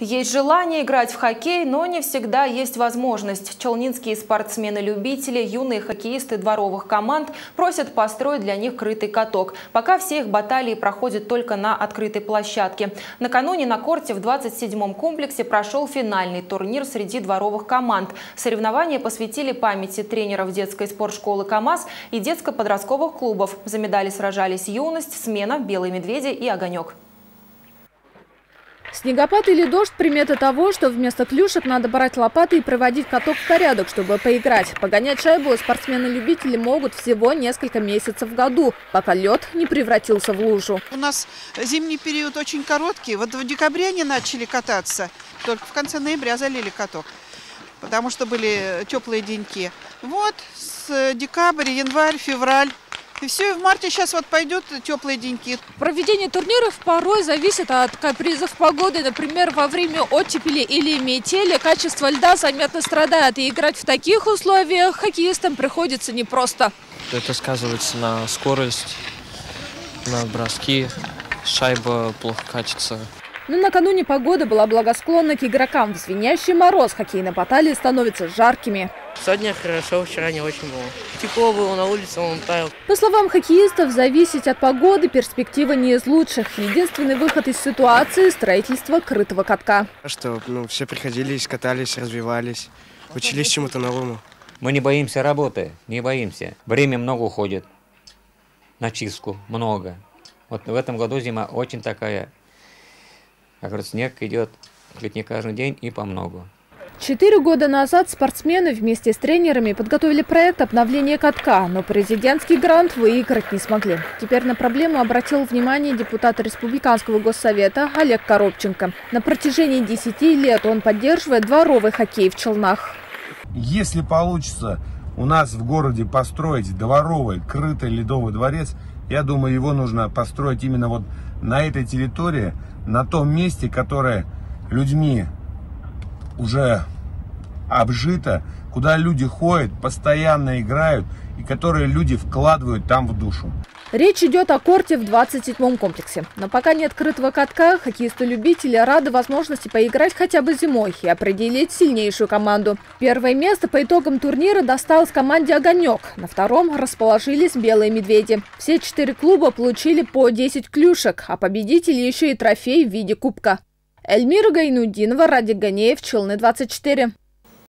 Есть желание играть в хоккей, но не всегда есть возможность. Челнинские спортсмены-любители, юные хоккеисты дворовых команд просят построить для них крытый каток. Пока все их баталии проходят только на открытой площадке. Накануне на корте в 27-м комплексе прошел финальный турнир среди дворовых команд. Соревнования посвятили памяти тренеров детской спортшколы КАМАЗ и детско-подростковых клубов. За медали сражались юность, смена, белые медведи и огонек. Снегопад или дождь – примета того, что вместо клюшек надо брать лопаты и приводить каток в порядок, чтобы поиграть. Погонять шайбу спортсмены-любители могут всего несколько месяцев в году, пока лед не превратился в лужу. У нас зимний период очень короткий. Вот в декабре они начали кататься, только в конце ноября залили каток, потому что были теплые деньки. Вот с декабря, январь, февраль и все, и в марте сейчас вот пойдет теплые деньки. Проведение турниров порой зависит от капризов погоды. Например, во время оттепели или метели качество льда заметно страдает. И играть в таких условиях хоккеистам приходится непросто. Это сказывается на скорость, на броски. Шайба плохо качется. Но накануне погода была благосклонна к игрокам. В звенящий мороз хоккейные баталии становятся жаркими. Сегодня хорошо, вчера не очень было. Тепло было, на улице он таял. По словам хоккеистов, зависеть от погоды перспектива не из лучших. Единственный выход из ситуации – строительство крытого катка. Что ну, все приходили, катались, развивались, учились чему-то новому. Мы не боимся работы, не боимся. Время много уходит на чистку, много. Вот в этом году зима очень такая, как говорят, снег идет чуть не каждый день и по много. Четыре года назад спортсмены вместе с тренерами подготовили проект обновления катка, но президентский грант выиграть не смогли. Теперь на проблему обратил внимание депутат Республиканского госсовета Олег Коробченко. На протяжении 10 лет он поддерживает дворовый хоккей в Челнах. Если получится у нас в городе построить дворовый крытый ледовый дворец, я думаю, его нужно построить именно вот на этой территории, на том месте, которое людьми уже обжито, куда люди ходят, постоянно играют и которые люди вкладывают там в душу. Речь идет о корте в 27-м комплексе. Но пока нет открытого катка, хоккеисты-любители рады возможности поиграть хотя бы зимой и определить сильнейшую команду. Первое место по итогам турнира досталось команде «Огонек». На втором расположились «Белые медведи». Все четыре клуба получили по 10 клюшек, а победители еще и трофей в виде кубка. Эльмира Гайнудинова, Радик Ганеев, Челны 24.